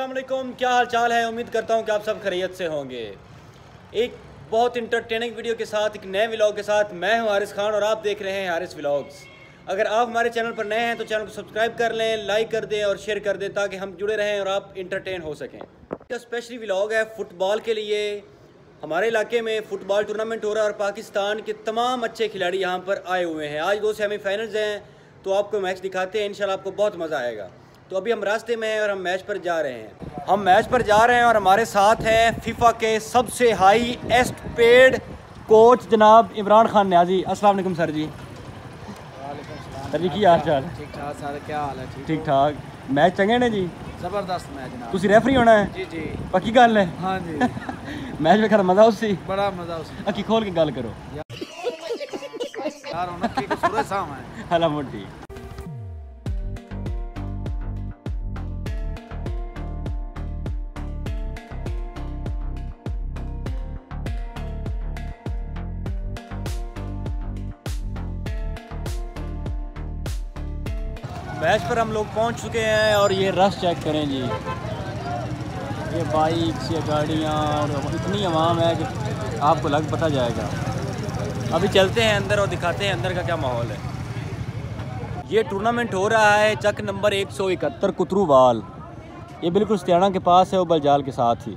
वालेकुम, क्या हाल चाल है? उम्मीद करता हूँ कि आप सब खैरियत से होंगे। एक बहुत इंटरटेनिंग वीडियो के साथ, एक नए व्लॉग के साथ मैं हूँ हारिस खान और आप देख रहे हैं हारिस व्लॉग्स अगर आप हमारे चैनल पर नए हैं तो चैनल को सब्सक्राइब कर लें लाइक कर दें और शेयर कर दें ताकि हम जुड़े रहें और आप इंटरटेन हो सकें। स्पेशली व्लॉग है फ़ुटबॉल के लिए। हमारे इलाके में फ़ुटबॉल टूर्नामेंट हो रहा है और पाकिस्तान के तमाम अच्छे खिलाड़ी यहाँ पर आए हुए हैं। आज दो सेमीफाइनल्स हैं तो आपको मैच दिखाते हैं इन आपको बहुत मज़ा आएगा। तो अभी हम रास्ते में हैं और हम मैच पर जा रहे हैं हम मैच पर जा रहे हैं और हमारे साथ हैं फीफा के सबसे हाई एस्ट पेड कोच जनाब इमरान खान न्याजी अस्सलाम वालेकुम सर जी सर जी की हाल चाल ठीक ठाक सर क्या हाल है ठीक ठीक ठाक मैच चंगे ने जी ਜ਼ਬਰਦਸਤ ਮੈਚ ਜਨਾਬ ਤੁਸੀਂ ਰੈਫਰੀ ਹੋਣਾ ਹੈ ਜੀ ਜੀ ਪੱਕੀ ਗੱਲ ਹੈ ਹਾਂ ਜੀ ਮੈਚ ਵੇਖਣ ਮਜ਼ਾ ਉਸੀ ਬੜਾ ਮਜ਼ਾ ਉਸ ਅੱਖੀ ਖੋਲ ਕੇ ਗੱਲ ਕਰੋ ਯਾਰ ਉਹਨਾਂ ਕੀ ਕਸੂਰ ਸਾਮ ਹੈ ਹਲਾ ਮੋਟੀ मैच पर हम लोग पहुँच चुके हैं और ये रश चेक करें जी। ये बाइक्स, ये गाड़ियाँ और इतनी आवाम है कि आपको लग पता जाएगा। अभी चलते हैं अंदर और दिखाते हैं अंदर का क्या माहौल है। ये टूर्नामेंट हो रहा है चक नंबर एक सौ इकहत्तर कुतरूवाल। ये बिल्कुल स्टियाना के पास है, वो बलजाल के साथ ही।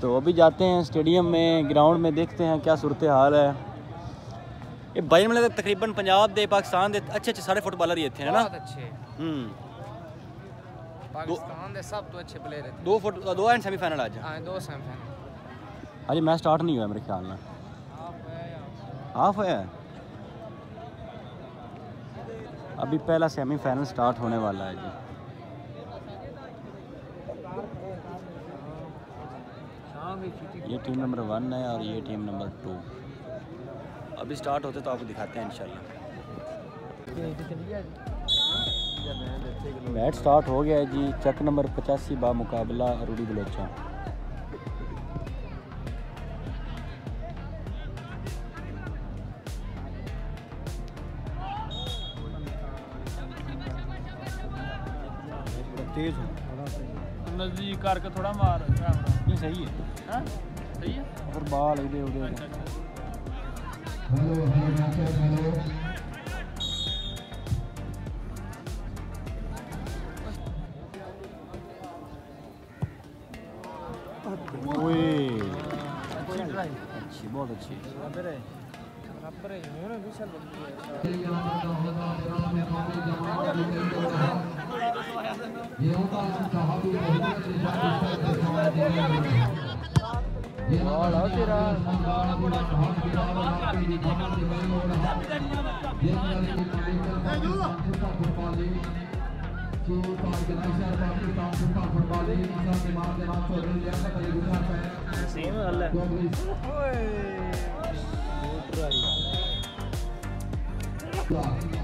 तो अभी जाते हैं स्टेडियम में, ग्राउंड में देखते हैं क्या सूरत हाल है। ये भाई मिले तो तकरीबन पंजाब दे पाकिस्तान दे अच्छे अच्छे सारे फुटबॉलर ही थे ना? अच्छे। हम्म। पाकिस्तान दे सब तो अच्छे प्लेयर थे दो फुट दो एंड सेमीफाइनल आज? हाँ दो सेमीफाइनल आज मैच स्टार्ट नहीं हुआ मेरे ख्याल में हाफ़ है अभी पहला सेमीफाइनल स्टार्ट होने वाला है जी। हाँ, हाँ। ये टीम नंबर वन है और ये टीम नंबर टू अभी स्टार्ट होते तो आपको दिखाते हैं इंशाल्लाह। मैच स्टार्ट हो गया है जी चक नंबर पचासी बा मुकाबला रूडी बलोचा। तेज हो। नज़दीक करके थोड़ा मार नहीं सही है। हा? सही है? और बाल इधर उड़े अच्छा।, अच्छा। अगर बाल इधे उधे ओए अच्छी बहुत अच्छी सेम गल है नहीं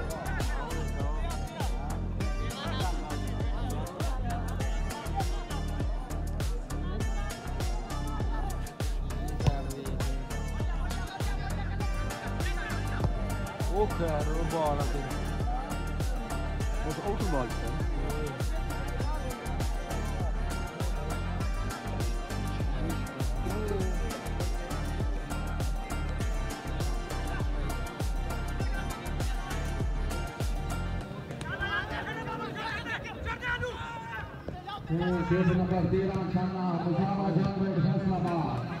Ook eh, uh, robalen. Wat automaat, hè? Kita nak berdiri dengan bersama jangan bersama.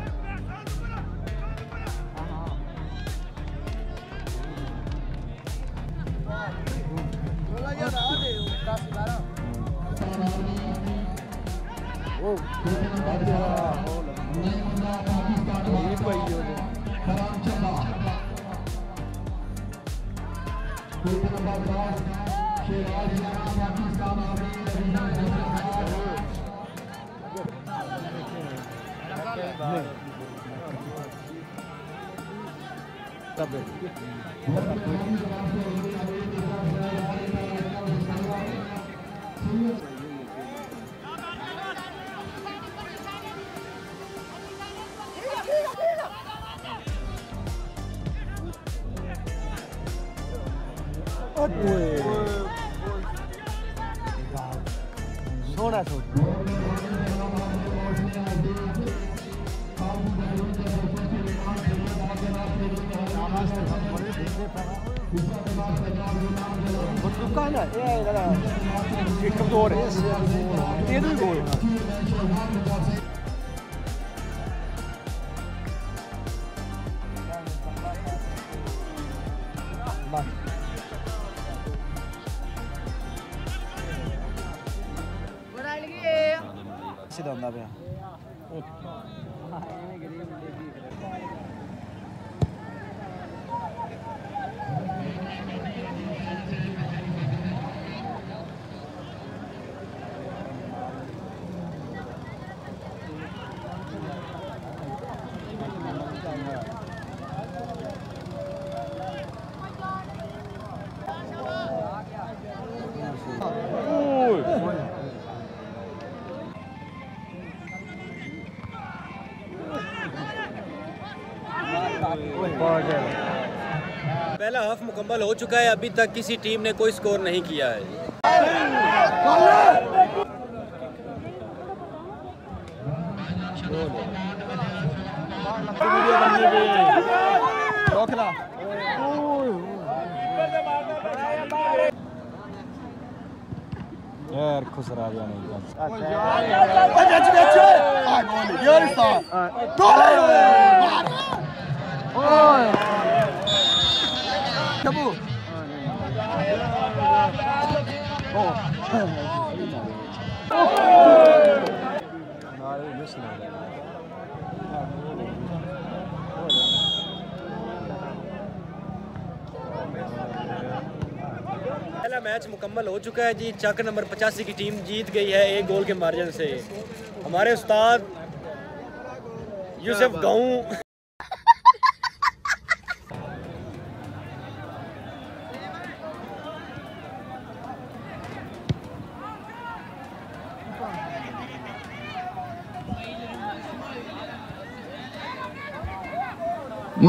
Tá bem. O Oye. Sola azul. Dukkaner, ja, ja, ja. Kvikkabdåre. Det er du god i. ਪਿਆ Oh, पहला half मुकम्मल हो चुका है अभी तक किसी team ने कोई स्कोर नहीं किया है। यार खुश रहा गया नहीं बस अच्छा अच्छा अच्छा। यार पहला मैच मुकम्मल हो चुका है जी। चक नंबर पचासी की टीम जीत गई है एक गोल के मार्जिन से। हमारे उस्ताद यूसुफ गाऊ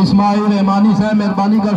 इस्माइल रहमानी साहब मेहरबानी कर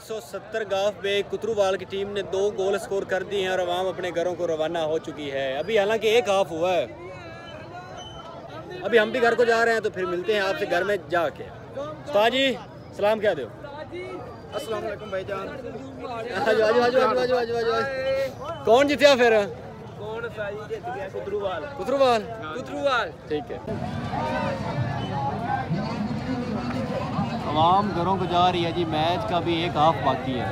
सौ सत्तर गाफ पे कुतरूवाल की टीम ने दो गोल स्कोर कर दिए हैं और आवाम अपने घरों को रवाना हो चुकी है। अभी हालाँकि एक हाफ़ हुआ है। अभी हम भी घर को जा रहे हैं तो फिर मिलते हैं आपसे घर में जाके। ताजी सलाम क्या दो कौन जीतिया फिर? कौन कुतरूवाल। कुतरूवाल? कुतरूवाल। ठीक है। तमाम घरों को जा रही है जी मैच का भी एक हाफ़ बाकी है।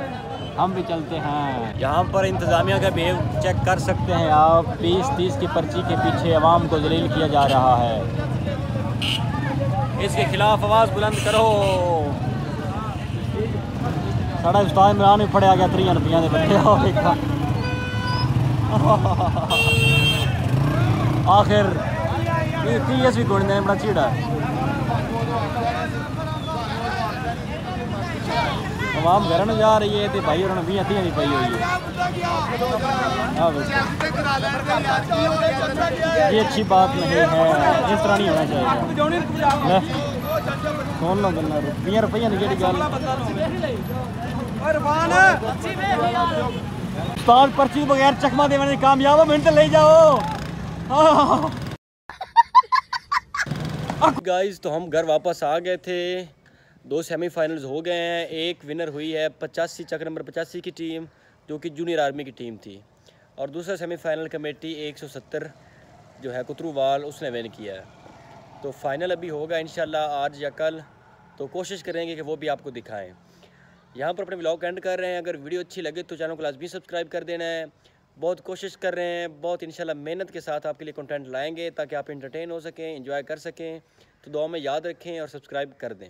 हम भी चलते हैं। यहाँ पर इंतज़ामिया का बिहेव चेक कर सकते हैं। आप बीस तीस की पर्ची के पीछे आवाम को जलील किया जा रहा है। इसके खिलाफ आवाज़ बुलंद करो। साढ़ा उस्ताद इमरान भी फड़िया गया त्रियाँ रुपया के बच्चे होगा आखिर ती अस भी गुण बड़ा चीड़ा आवाम घर जा रही है तो भाई उन्होंने भी अतियाँ की पाई हुई है ये अच्छी बात नहीं है इस तरह नहीं होना चाहिए ले, सुन लो गल्ला बीस रुपये की जेह्ड़ी गल उस्ताद पर्ची बगैर चकमा देने कामयाब हो मिनट ले जाओ गाइस तो हम घर वापस आ गए थे दो सेमीफाइनल्स हो गए हैं, एक विनर हुई है पचासी चक्र नंबर पचासी की टीम जो कि जूनियर आर्मी की टीम थी। और दूसरा सेमीफाइनल कमेटी 170 जो है कुतरूवाल, उसने विन किया है। तो फाइनल अभी होगा इन आज या कल तो कोशिश करेंगे कि वो भी आपको दिखाएँ। यहाँ पर अपने ब्लॉग एंड कर रहे हैं, अगर वीडियो अच्छी लगे तो चैनल को लाजमी सब्सक्राइब कर देना है। बहुत कोशिश कर रहे हैं, बहुत इंशाल्लाह मेहनत के साथ आपके लिए कंटेंट लाएँगे, ताकि आप इंटरटेन हो सकें एंजॉय कर सकें। तो दुआ में याद रखें और सब्सक्राइब कर दें।